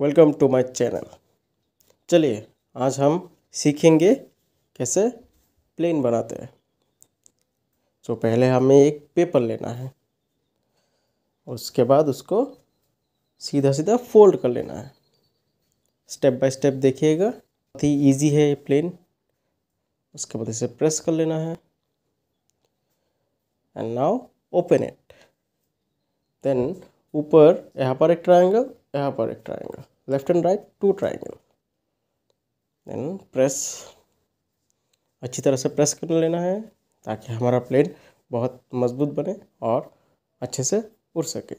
Welcome to my channel चलिए, आज हम सीखेंगे कैसे प्लेन बनाते हैं। तो पहले हमें एक पेपर लेना है। उसके बाद उसको सीधा सीधा फोल्ड कर लेना है। स्टेप बाय स्टेप देखिएगा। बहुत ही ईजी है ये प्लेन उसके बाद इसे प्रेस कर लेना है। And now open it then ऊपर यहाँ पर एक ट्रायंगल यहाँ पर एक triangle left and right two triangle then press अच्छी तरह से प्रेस कर लेना है ताकि हमारा प्लेन बहुत मज़बूत बने और अच्छे से उड़ सके।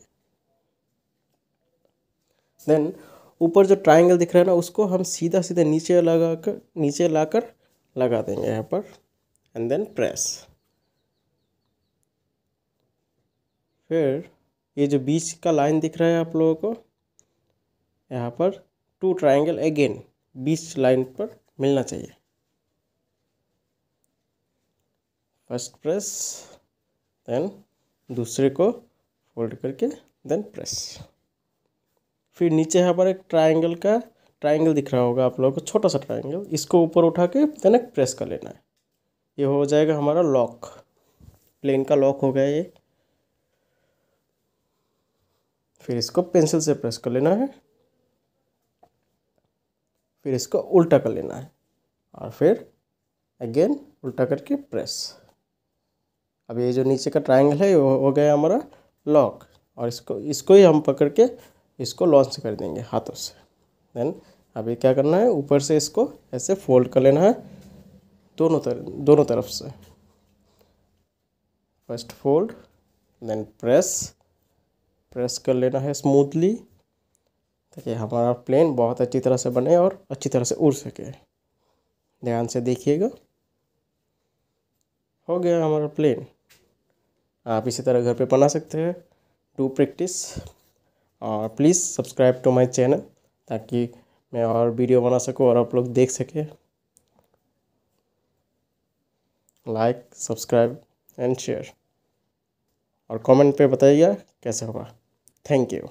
देन ऊपर जो ट्राइंगल दिख रहा है ना, उसको हम सीधा सीधा नीचे लगा कर नीचे लाकर लगा देंगे यहाँ पर। एंड देन प्रेस फिर ये जो बीच का लाइन दिख रहा है आप लोगों को यहाँ पर टू ट्राइंगल अगेन बीच लाइन पर मिलना चाहिए। फ़र्स्ट प्रेस देन दूसरे को फोल्ड करके देन प्रेस फिर नीचे यहाँ पर एक ट्राइंगल का ट्राइंगल दिख रहा होगा आप लोगों को, छोटा सा ट्राइंगल इसको ऊपर उठा के देन एक प्रेस कर लेना है। ये हो जाएगा हमारा लॉक प्लेन का लॉक हो गया ये। फिर इसको पेंसिल से प्रेस कर लेना है। फिर इसको उल्टा कर लेना है और फिर अगेन उल्टा करके प्रेस अब ये जो नीचे का ट्रायंगल है वो हो गया हमारा लॉक और इसको इसको ही हम पकड़ के इसको लॉन्च कर देंगे हाथों से। देन अभी क्या करना है, ऊपर से इसको ऐसे फोल्ड कर लेना है दोनों तरफ़ दोनों तरफ़ से। First fold then press press कर लेना है स्मूथली ताकि हमारा प्लेन बहुत अच्छी तरह से बने और अच्छी तरह से उड़ सके। ध्यान से देखिएगा। हो गया हमारा प्लेन आप इसी तरह घर पे बना सकते हैं। डू प्रैक्टिस और please subscribe to my channel ताकि मैं और वीडियो बना सकूँ और आप लोग देख सकें। लाइक सब्सक्राइब एंड शेयर और कमेंट पे बताइएगा कैसे होगा। Thank you